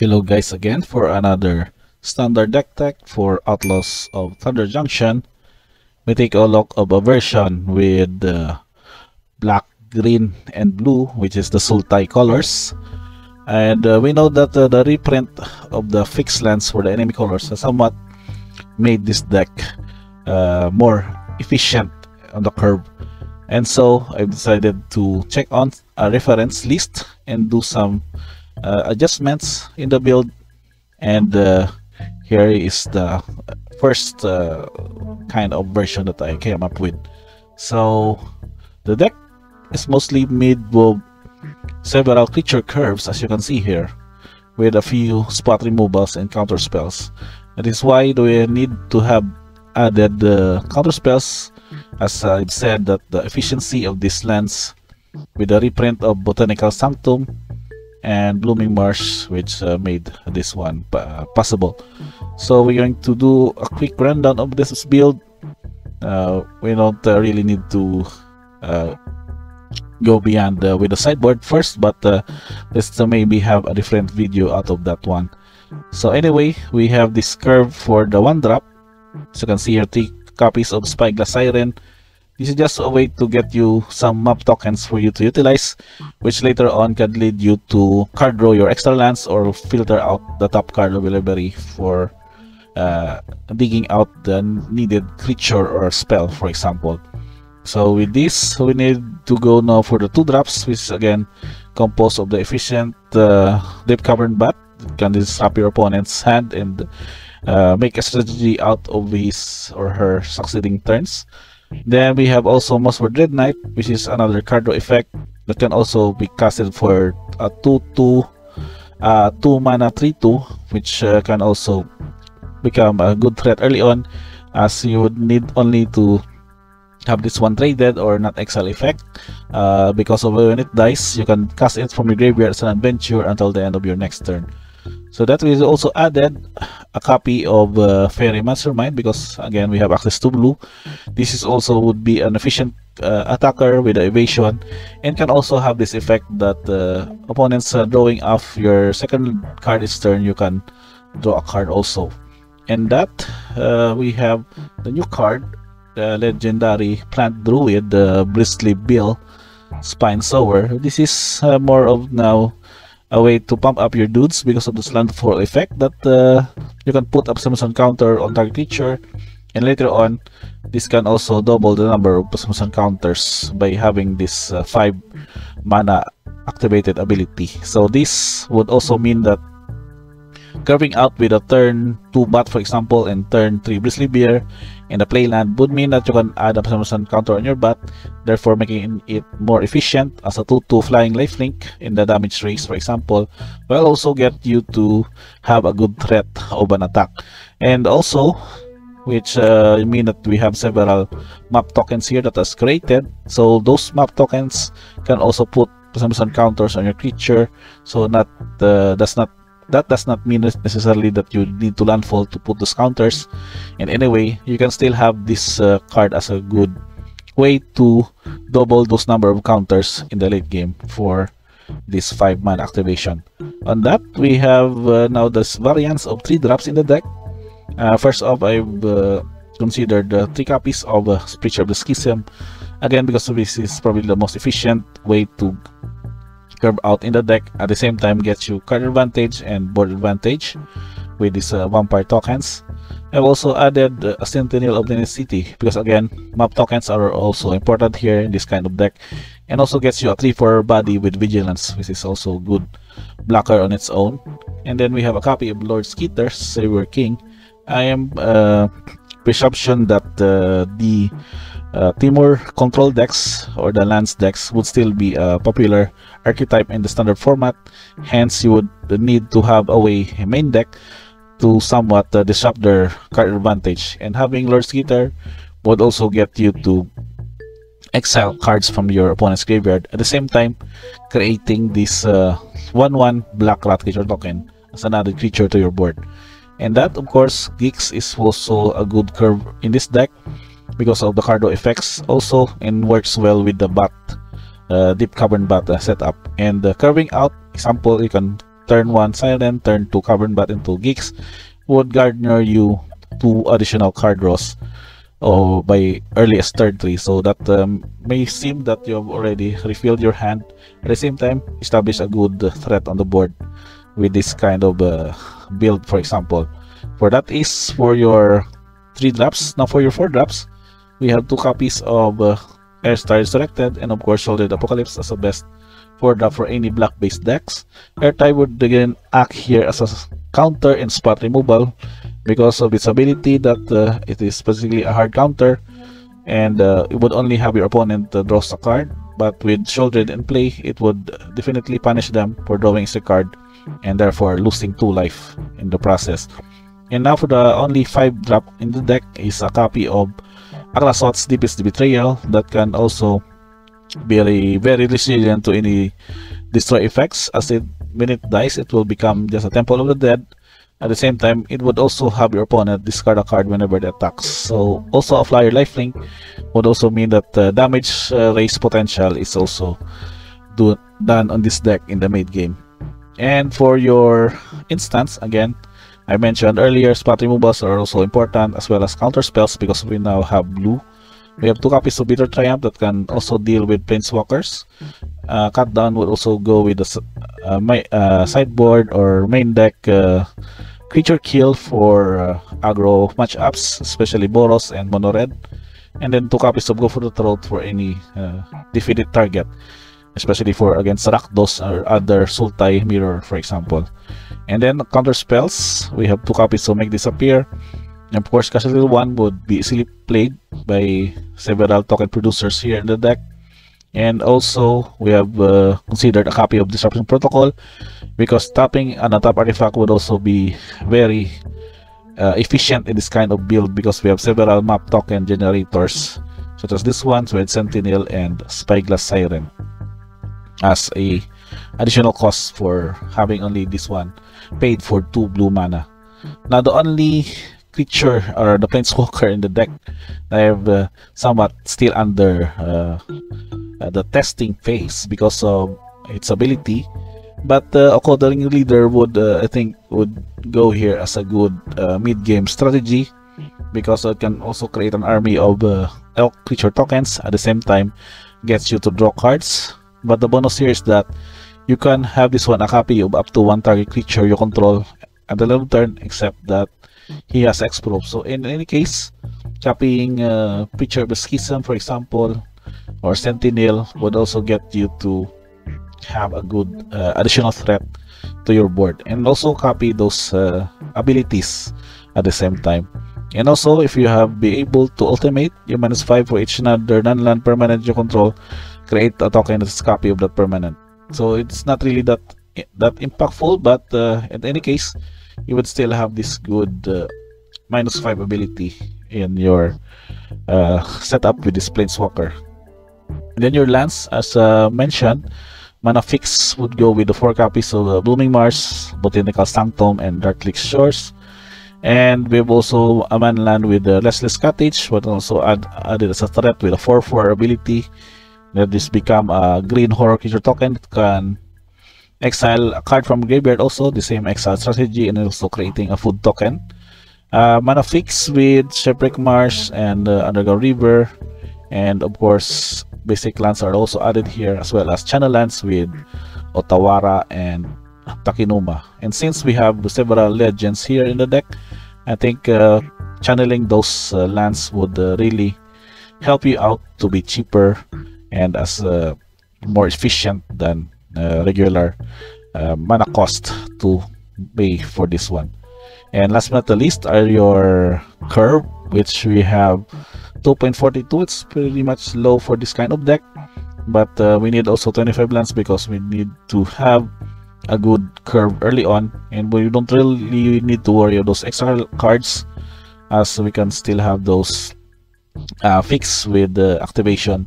Hello guys again for another standard deck tech for Outlaws of Thunder Junction. We take a look of a version with uh, black, green, and blue which is the Sultai colors. And uh, we know that uh, the reprint of the fixed lands for the enemy colors has somewhat made this deck uh, more efficient on the curve. And so I decided to check on a reference list and do some uh, adjustments in the build. And uh, here is the first uh, kind of version that I came up with. So the deck is mostly made with several creature curves as you can see here with a few spot removals and counter spells. That is why we need to have added the counter spells? As I've said that the efficiency of these lands with the reprint of Botanical Sanctum and Blooming Marsh which uh, made this one uh, possible. So we're going to do a quick rundown of this build. Uh, we don't uh, really need to uh, go beyond uh, with the sideboard first but let's maybe have a different video out of that one. So anyway, we have this curve for the one drop. So you can see here three copies of Spyglass Siren this is just a way to get you some map tokens for you to utilize, which later on can lead you to card draw your extra lands or filter out the top card of your library for uh, digging out the needed creature or spell, for example. So with this, we need to go now for the two drops, which again composed of the efficient uh, Deep Cavern Bat. Can disrupt your opponent's hand and uh, make a strategy out of his or her succeeding turns. Then we have also Mosswood Dreadknight, which is another card draw effect that can also be casted for a 2-2 uh, 2 mana 3-2 which uh, can also become a good threat early on as you would need only to have this one traded or not exile effect. Uh, because of when it dies you can cast it from your graveyard as an adventure until the end of your next turn so that we also added a copy of uh, Fairy Mastermind because again we have access to blue. This is also would be an efficient uh, attacker with evasion and can also have this effect that uh, opponents uh, drawing off your second card each turn you can draw a card also. And that uh, we have the new card, the legendary plant druid, the Bristly Bill Spine Sower. This is uh, more of now a way to pump up your dudes because of this landfall effect that uh, you can put up summon counter on target creature and later on this can also double the number of summon counters by having this uh, 5 mana activated ability. So this would also mean that Curving out with a turn 2 bat for example and turn 3 Bristly Bear in the playland would mean that you can add a summon counter on your bat, therefore making it more efficient as a 2-2 flying lifelink in the damage race for example, will also get you to have a good threat of an attack. And also, which uh, mean that we have several map tokens here that is created, so those map tokens can also put some counters on your creature, so not uh, does not that does not mean necessarily that you need to landfall to put those counters. And anyway you can still have this uh, card as a good way to double those number of counters in the late game for this 5 man activation. On that we have uh, now this variants of 3 drops in the deck. Uh, first off I've uh, considered uh, 3 copies of uh, of the Schism. Again because this is probably the most efficient way to curve out in the deck at the same time gets you card advantage and board advantage with these uh, vampire tokens. I've also added uh, a Sentinel of the City because again map tokens are also important here in this kind of deck and also gets you a 3-4 body with vigilance which is also good blocker on its own. And then we have a copy of Lord Skitter Sewer King. I am uh, presumption that uh, the uh, Temur control decks or the lands decks would still be a popular archetype in the standard format. Hence, you would need to have a way a main deck to somewhat uh, disrupt their card advantage. And having Lord Skitter would also get you to exile cards from your opponent's graveyard at the same time creating this 1-1 uh, black rat creature token as another creature to your board. And that, of course, Gix is also a good curve in this deck because of the Cardo effects also and works well with the bat uh, Deep Cavern Bat uh, setup. And the curving out example you can turn 1 Siren, turn 2 Cavern Bat into Gix would garner you two additional card draws or by earliest turn 3 so that um, may seem that you have already refilled your hand at the same time establish a good threat on the board with this kind of uh, build for example. For that is for your three drops. Now for your four drops we have two copies of uh, Ertai Resurrected and of course Sheoldred Apocalypse. As a best for drop for any black based decks. Air Ertai would again act here as a counter in spot removal because of its ability that uh, it is basically a hard counter and uh, it would only have your opponent uh, draws a card. But with Sheoldred in play it would definitely punish them for drawing a card and therefore losing 2 life in the process. And now for the only 5 drop in the deck is a copy of Aclazotz Deepest Betrayal that can also be very, very resilient to any destroy effects. As it when it dies it will become just a Temple of the Dead. At the same time it would also have your opponent discard a card whenever it attacks so also a flyer lifelink would also mean that uh, damage uh, raise potential is also do done on this deck in the mid game. And for your instance, again, I mentioned earlier, spot removals are also important as well as counter spells because we now have blue. We have two copies of Bitter Triumph that can also deal with Planeswalkers. Uh, cut down would also go with the uh, my, uh, sideboard or main deck uh, creature kill for uh, aggro matchups, especially Boros and Mono Red. And then two copies of Go for the Throat for any uh, defeated target especially for against Rakdos or other Sultai mirror for example and then counter spells. We have two copies to make disappear. And of course Casualty 1 would be easily played by several token producers here in the deck. And also we have uh, considered a copy of Disruption Protocol because tapping an untap artifact would also be very uh, efficient in this kind of build because we have several map token generators such as this one, Red Sentinel and Spyglass Siren as a additional cost for having only this one paid for two blue mana. Now the only creature or the planeswalker in the deck I have uh, somewhat still under uh, uh, the testing phase because of its ability but uh, Occult Leader would uh, I think would go here as a good uh, mid-game strategy because it can also create an army of uh, elk creature tokens at the same time gets you to draw cards but the bonus here is that you can have this one a copy of up to one target creature you control at the level turn except that he has hexproof. So in any case, copying uh, Preacher of Schism for example or Sentinel would also get you to have a good uh, additional threat to your board and also copy those uh, abilities at the same time. And also, if you have be able to ultimate, you minus 5 for each another non-land permanent you control, create a token that's a copy of that permanent. So it's not really that that impactful, but uh, in any case, you would still have this good uh, minus 5 ability in your uh, setup with this Planeswalker. And then your lands, as uh, mentioned, Mana Fix would go with the 4 copies of uh, Blooming Marsh, Botanical Sanctum, and dark Darkslick Shores. And we have also a man land with the Restless Cottage, but also add, added as a threat with a 4-4 ability let this become a green horror creature token that can exile a card from graveyard also the same exile strategy and also creating a food token uh, mana fix with shipwreck marsh and uh, underground river and of course basic lands are also added here as well as channel lands with otawara and Takenuma. and since we have several legends here in the deck i think uh, channeling those uh, lands would uh, really help you out to be cheaper and as uh, more efficient than uh, regular uh, mana cost to pay for this one. And last but not the least are your curve, which we have 2.42. It's pretty much low for this kind of deck, but uh, we need also 25 lands because we need to have a good curve early on, and we don't really need to worry about those extra cards, as we can still have those uh, fixed with the activation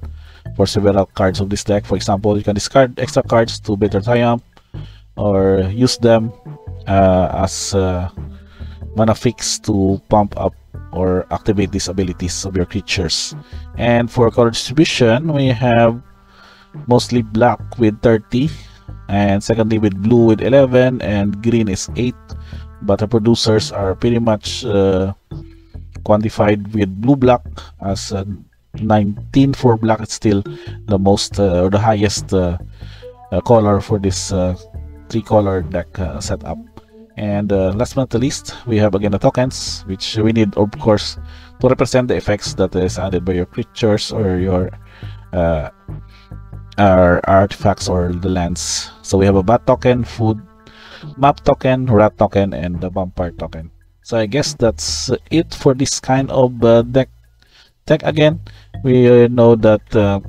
for several cards of this deck. For example, you can discard extra cards to Bitter Triumph or use them uh, as uh, mana fix to pump up or activate these abilities of your creatures. And for color distribution, we have mostly black with 30, and secondly with blue with 11 and green is 8 but the producers are pretty much uh, quantified with blue black as uh, 19 for black it's still the most uh, or the highest uh, uh, color for this uh, three color deck setup and last but not the least we have again the tokens which we need of course to represent the effects that is added by your creatures or your uh, our artifacts or the lands. So we have a bat token, food, map token, rat token, and the vampire token. So I guess that's it for this kind of uh, deck. Deck again, we uh, know that uh,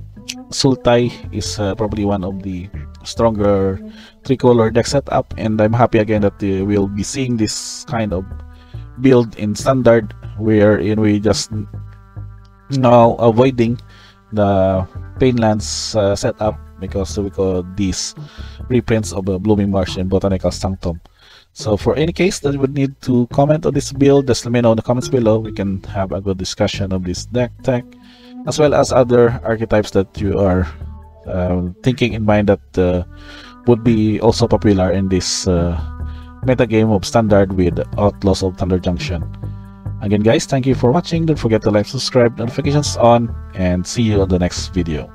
Sultai is uh, probably one of the stronger three-color deck setup, and I'm happy again that uh, we'll be seeing this kind of build in standard, wherein we just now avoiding the Painlands uh, setup because we got these reprints of the Blooming Marsh and Botanical Sanctum. So for any case that would need to comment on this build, just let me know in the comments below. We can have a good discussion of this deck tech, as well as other archetypes that you are uh, thinking in mind that uh, would be also popular in this uh, meta game of standard with Outlaws of Thunder Junction. Again guys, thank you for watching. Don't forget to like, subscribe, notifications on, and see you on the next video.